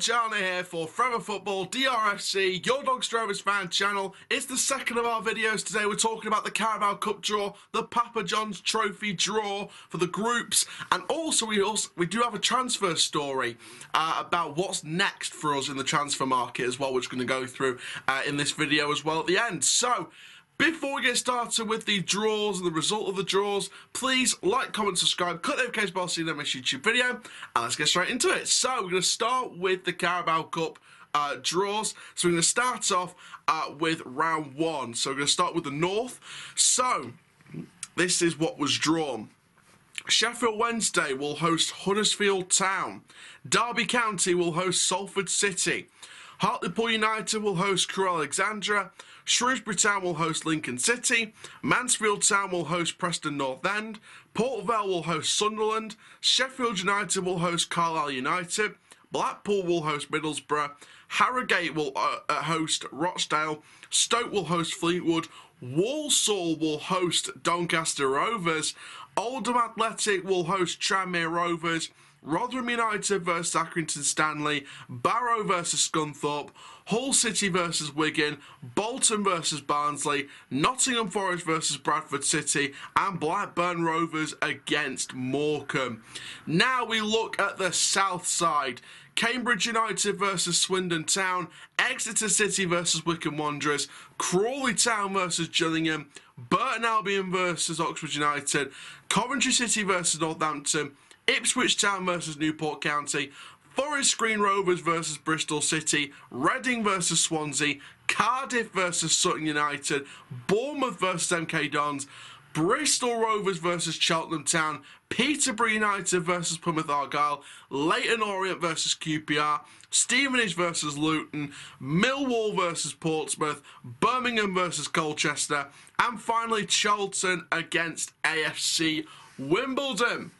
Challoner here for Forever Football DRFC, your Dogs Rovers fan channel. It's the second of our videos today. We're talking about the Carabao Cup draw, the Papa John's Trophy draw for the groups, and also we also we do have a transfer story uh, about what's next for us in the transfer market as well, which we're going to go through uh, in this video as well at the end. So. Before we get started with the draws and the result of the draws, please like, comment, subscribe, click the notification bell so you never miss YouTube video, and let's get straight into it. So we're going to start with the Carabao Cup uh, draws. So we're going to start off uh, with round one. So we're going to start with the North. So this is what was drawn. Sheffield Wednesday will host Huddersfield Town. Derby County will host Salford City. Hartlepool United will host Crewe Alexandra. Shrewsbury Town will host Lincoln City. Mansfield Town will host Preston North End. Port Vale will host Sunderland. Sheffield United will host Carlisle United. Blackpool will host Middlesbrough. Harrogate will uh, uh host Rochdale. Stoke will host Fleetwood. Walsall will host Doncaster Rovers. Oldham Athletic will host Tranmere Rovers. Rotherham United versus Accrington Stanley, Barrow versus Scunthorpe, Hull City versus Wigan, Bolton versus Barnsley, Nottingham Forest versus Bradford City, and Blackburn Rovers against Morecambe. Now we look at the south side. Cambridge United versus Swindon Town, Exeter City versus Wycombe Wanderers, Crawley Town versus Gillingham, Burton Albion versus Oxford United, Coventry City versus Northampton, Ipswich Town versus Newport County, Forest Green Rovers versus Bristol City, Reading versus Swansea, Cardiff versus Sutton United, Bournemouth versus MK Dons, Bristol Rovers versus Cheltenham Town, Peterborough United versus Plymouth Argyle, Leyton Orient versus QPR, Stevenage versus Luton, Millwall versus Portsmouth, Birmingham versus Colchester, and finally Charlton against AFC Wimbledon.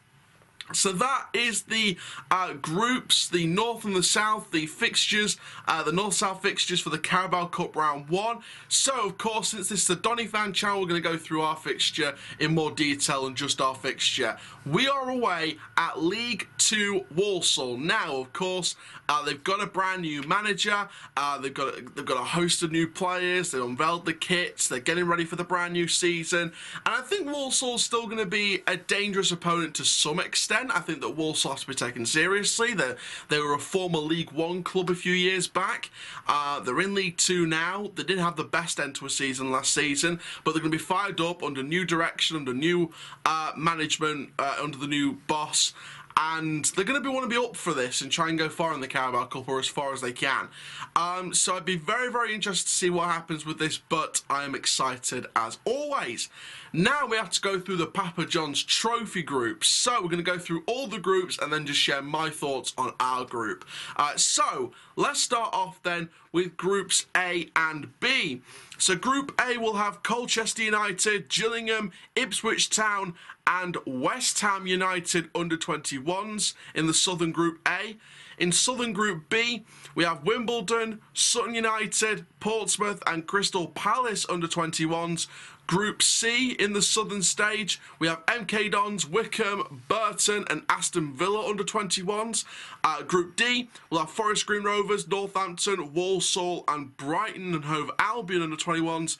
So that is the uh, groups, the North and the South, the fixtures, uh, the North-South fixtures for the Carabao Cup Round 1. So, of course, since this is the Donny Fan channel, we're going to go through our fixture in more detail than just our fixture. We are away at League 2 Walsall. Now, of course, uh, they've got a brand new manager. Uh, they've got they've got a host of new players. They've unveiled the kits. They're getting ready for the brand new season. And I think Walsall's still going to be a dangerous opponent to some extent. I think that Walsall has to be taken seriously. They they were a former League One club a few years back. Uh, they're in League Two now. They didn't have the best end to a season last season, but they're going to be fired up under new direction, under new uh, management, uh, under the new boss and they're going to be want to be up for this and try and go far in the Carabao Cup or as far as they can. Um, so I'd be very, very interested to see what happens with this, but I am excited as always. Now we have to go through the Papa John's Trophy group. So we're going to go through all the groups and then just share my thoughts on our group. Uh, so let's start off then with groups A and B. So Group A will have Colchester United, Gillingham, Ipswich Town, and West Ham United under 21s in the Southern Group A. In Southern Group B, we have Wimbledon, Sutton United, Portsmouth, and Crystal Palace under 21s. Group C in the southern stage, we have MK Dons, Wycombe, Burton, and Aston Villa under 21s. Uh, group D, we'll have Forest Green Rovers, Northampton, Walsall, and Brighton and Hove Albion under 21s.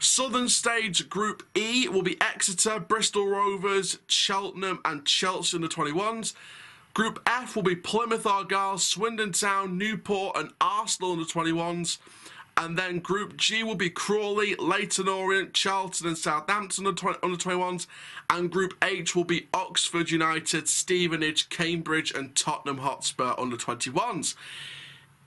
Southern stage Group E will be Exeter, Bristol Rovers, Cheltenham, and Chelsea under 21s. Group F will be Plymouth Argyle, Swindon Town, Newport, and Arsenal under 21s. And then Group G will be Crawley, Leyton Orient, Charlton and Southampton under, 20, under 21s. And Group H will be Oxford United, Stevenage, Cambridge and Tottenham Hotspur under 21s.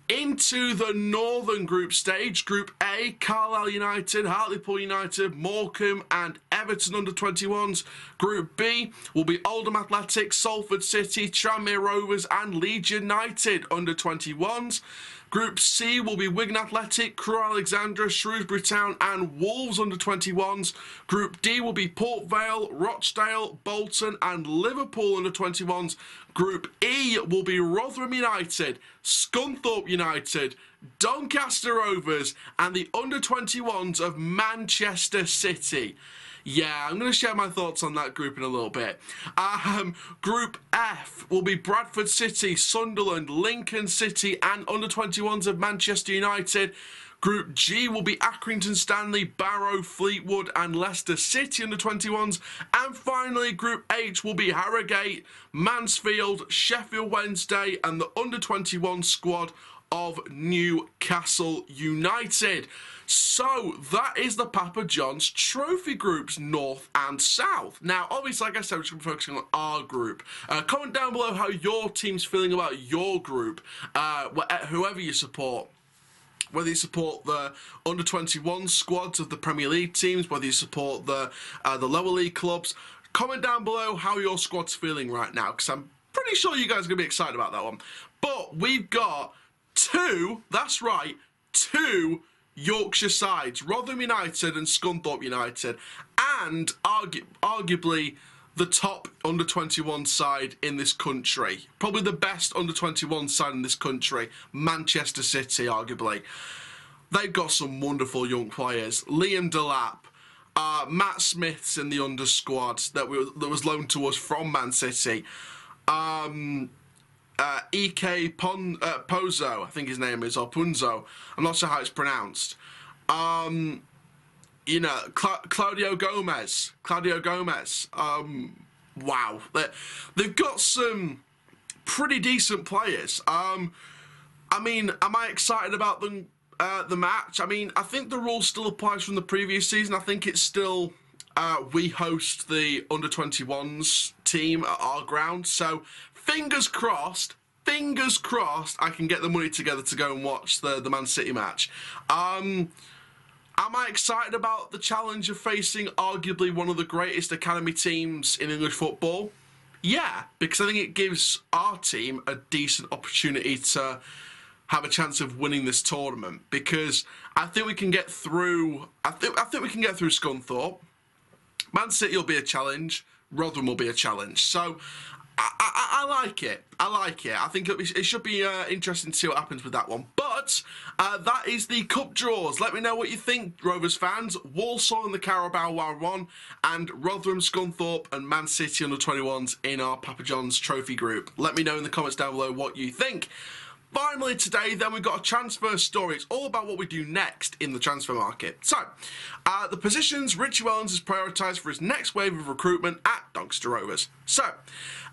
Into the Northern Group stage, Group A, Carlisle United, Hartlepool United, Morecambe and Everton under 21s. Group B will be Oldham Athletic, Salford City, Tranmere Rovers and Leeds United under 21s. Group C will be Wigan Athletic, Crewe Alexandra, Shrewsbury Town and Wolves under 21s. Group D will be Port Vale, Rochdale, Bolton and Liverpool under 21s. Group E will be Rotherham United, Scunthorpe United, Doncaster Rovers and the under 21s of Manchester City. Yeah, I'm going to share my thoughts on that group in a little bit. Um, group F will be Bradford City, Sunderland, Lincoln City, and under 21s of Manchester United. Group G will be Accrington Stanley, Barrow, Fleetwood, and Leicester City under 21s. And finally, Group H will be Harrogate, Mansfield, Sheffield Wednesday, and the under 21 squad of Newcastle United. So that is the Papa John's trophy groups, North and South. Now, obviously, like I said, we're just focusing on our group. Uh, comment down below how your team's feeling about your group, uh, whoever you support whether you support the under 21 squads of the Premier League teams, whether you support the uh, the lower league clubs. Comment down below how your squad's feeling right now, because I'm pretty sure you guys are going to be excited about that one. But we've got two, that's right, two Yorkshire sides, Rotherham United and Scunthorpe United, and argu arguably the top under 21 side in this country. Probably the best under 21 side in this country, Manchester City, arguably. They've got some wonderful young players. Liam Delap, uh, Matt Smith's in the under squad that, we, that was loaned to us from Man City. Um, uh, Ike Pon, uh, Pozo, I think his name is, or Punzo. I'm not sure how it's pronounced. Um, you know, Cla Claudio Gomes. Claudio Gomes. Um, wow. they they've got some pretty decent players. Um, I mean, am I excited about them, uh, the match? I mean, I think the rule still applies from the previous season. I think it's still uh, we host the under 21s team at our ground. So fingers crossed, fingers crossed, I can get the money together to go and watch the, the Man City match. Um, am I excited about the challenge of facing arguably one of the greatest academy teams in English football? Yeah, because I think it gives our team a decent opportunity to have a chance of winning this tournament because I think we can get through I think I think we can get through Scunthorpe. Man City will be a challenge. Rotherham will be a challenge. So I, I, I, like it. I like it. I think it, it should be uh, interesting to see what happens with that one. But uh, that is the cup draws. Let me know what you think, Rovers fans. Walsall in the Carabao 1-1 and Rotherham, Scunthorpe and Man City under 21s in our Papa John's trophy group. Let me know in the comments down below what you think. Finally today, then we've got a transfer story. It's all about what we do next in the transfer market. So, uh, the positions Richie Wellens has prioritised for his next wave of recruitment at Doncaster Rovers. So,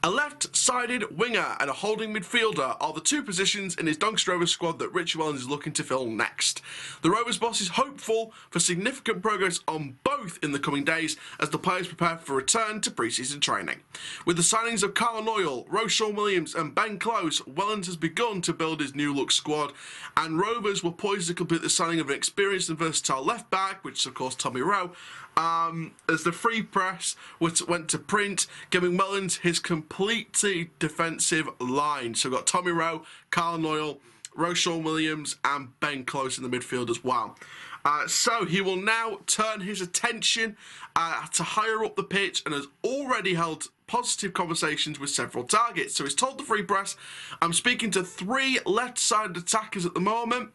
a left-sided winger and a holding midfielder are the two positions in his Doncaster Rovers squad that Richie Wellens is looking to fill next. The Rovers boss is hopeful for significant progress on both in the coming days as the players prepare for return to pre-season training. With the signings of Carl Knoyle, Ro-Shaun Williams and Ben Close, Wellens has begun to build his new look squad and Rovers were poised to complete the signing of an experienced and versatile left back, which is of course Tommy Rowe, um, as the free press went to print, giving Wellens his completely defensive line. So we've got Tommy Rowe, Carl Knoyle, Ro-Shaun Williams, and Ben Close in the midfield as well. Uh, so he will now turn his attention uh, to higher up the pitch and has already held positive conversations with several targets. So he's told the Free Press, I'm speaking to three left-sided attackers at the moment.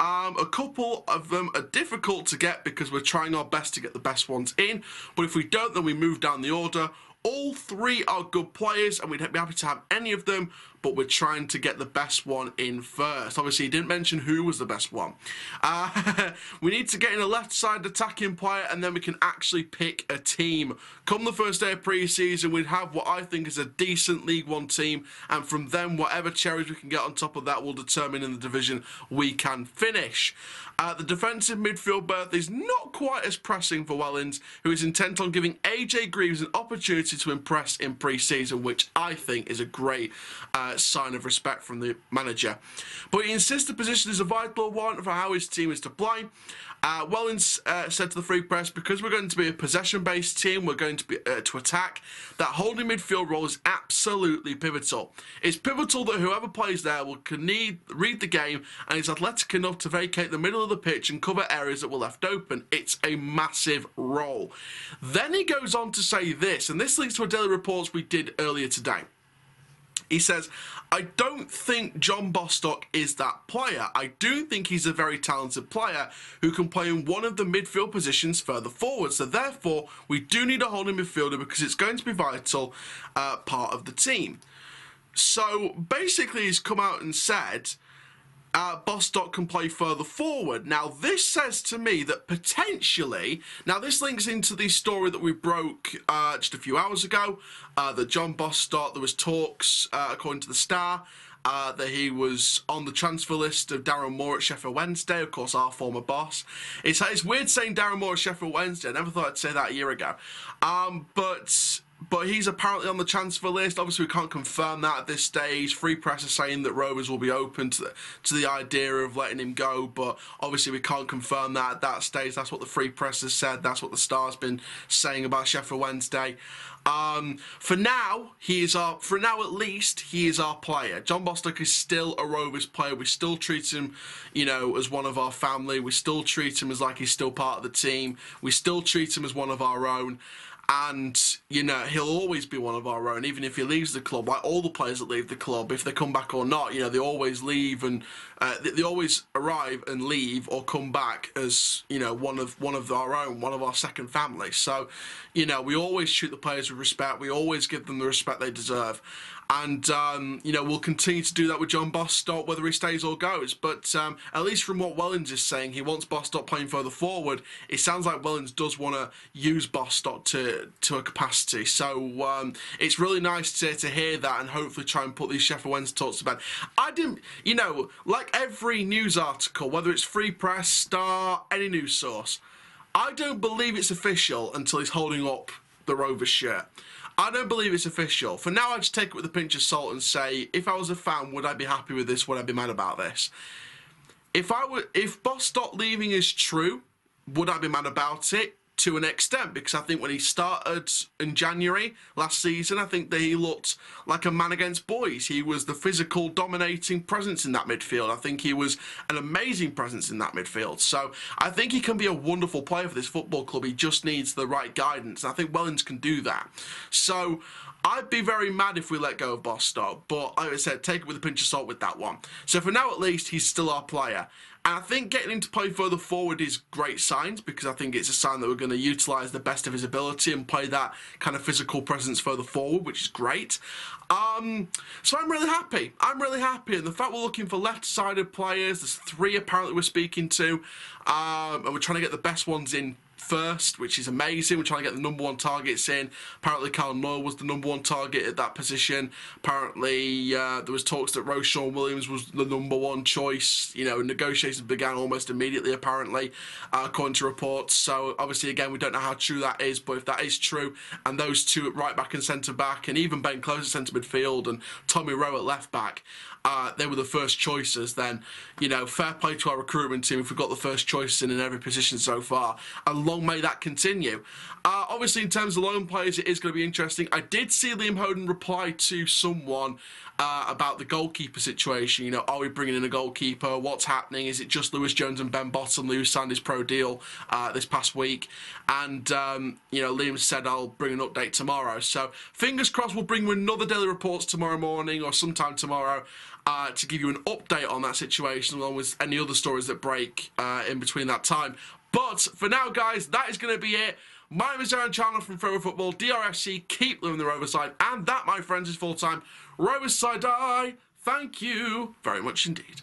Um, a couple of them are difficult to get because we're trying our best to get the best ones in. But if we don't, then we move down the order. All three are good players, and we'd be happy to have any of them, but we're trying to get the best one in first. Obviously, he didn't mention who was the best one. Uh, we need to get in a left side attacking player, and then we can actually pick a team. Come the first day of pre-season, we'd have what I think is a decent League One team, and from them, whatever cherries we can get on top of that will determine in the division we can finish. Uh, the defensive midfield berth is not quite as pressing for Wellens, who is intent on giving AJ Greaves an opportunity to impress in pre-season, which I think is a great uh, sign of respect from the manager. But he insists the position is a vital one for how his team is to play. Uh, Wellens uh, said to the Free Press, because we're going to be a possession-based team, we're going to be uh, to attack. That holding midfield role is absolutely pivotal. It's pivotal that whoever plays there will can need read the game and is athletic enough to vacate the middle of the pitch and cover areas that were left open. It's a massive role. Then he goes on to say this, and this links to a daily report we did earlier today. He says, I don't think John Bostock is that player. I do think he's a very talented player who can play in one of the midfield positions further forward. So therefore, we do need a holding midfielder because it's going to be vital uh, part of the team. So basically, he's come out and said uh, Bostock can play further forward. Now, this says to me that potentially, now this links into the story that we broke uh, just a few hours ago, uh, that John Bostock, there was talks, uh, according to the Star, uh, that he was on the transfer list of Darren Moore at Sheffield Wednesday, of course, our former boss. It's, it's weird saying Darren Moore at Sheffield Wednesday. I never thought I'd say that a year ago. Um, but but he's apparently on the transfer list. Obviously, we can't confirm that at this stage. Free press is saying that Rovers will be open to the, to the idea of letting him go, but obviously we can't confirm that at that stage. That's what the free press has said. That's what the Star's been saying about Sheffield Wednesday. Um, for now, he is our. For now, at least, he is our player. John Bostock is still a Rovers player. We still treat him, you know, as one of our family. We still treat him as like he's still part of the team. We still treat him as one of our own and you know he'll always be one of our own. Even if he leaves the club like all the players that leave the club if they come back or not you know they always leave and uh, they, they, always arrive and leave or come back as you know one of one of our own one of our second family. So you know we always treat the players with respect. We always give them the respect they deserve and um, you know we'll continue to do that with John Bostock, whether he stays or goes. But um, at least from what Wellens is saying, he wants Bostock playing further forward. It sounds like Wellens does want to use Bostock to to a capacity. So um, it's really nice to to hear that, and hopefully try and put these Sheffield Wednesday talks to bed. I didn't, you know, like every news article, whether it's Free Press, Star, any news source, I don't believe it's official until he's holding up the Rovers shirt. I don't believe it's official. For now, I just take it with a pinch of salt and say, if I was a fan, would I be happy with this? Would I be mad about this? If I were, if Bostock leaving is true, would I be mad about it? To an extent because I think when he started in January last season, I think that he looked like a man against boys. He was the physical dominating presence in that midfield. I think he was an amazing presence in that midfield. So I think he can be a wonderful player for this football club. He just needs the right guidance. I think Wellens can do that. So I'd be very mad if we let go of Bostock, but like I said, take it with a pinch of salt with that one. So for now, at least, he's still our player. And I think getting him to play further forward is great signs because I think it's a sign that we're going to utilise the best of his ability and play that kind of physical presence further forward, which is great. Um, so I'm really happy. I'm really happy. And the fact we're looking for left-sided players, there's three apparently we're speaking to, um, and we're trying to get the best ones in first, which is amazing. We're trying to get the number one targets in. Apparently, Carl Knoyle was the number one target at that position. Apparently, uh, there was talks that Ro-Shaun Williams was the number one choice. You know, negotiations began almost immediately, apparently, uh, according to reports. So, obviously, again, we don't know how true that is, but if that is true, and those two at right back and centre back, and even Ben Close at centre midfield, and Tommy Rowe at left back, uh, they were the first choices, then, you know, fair play to our recruitment team if we've got the first choices in, in every position so far. And long may that continue. Uh, obviously, in terms of loan players, it is going to be interesting. I did see Liam Hoden reply to someone uh, about the goalkeeper situation. You know, are we bringing in a goalkeeper? What's happening? Is it just Louis Jones and Ben Bottomley who signed his pro deal uh, this past week? And, um, you know, Liam said I'll bring an update tomorrow. So fingers crossed we'll bring you another daily reports tomorrow morning or sometime tomorrow uh, to give you an update on that situation, along with any other stories that break uh, in between that time. But for now, guys, that is going to be it. My name is Aaron Challoner from Forever Football, DRFC, keep living the Rover side, and that, my friends, is full time. Rover side I thank you very much indeed.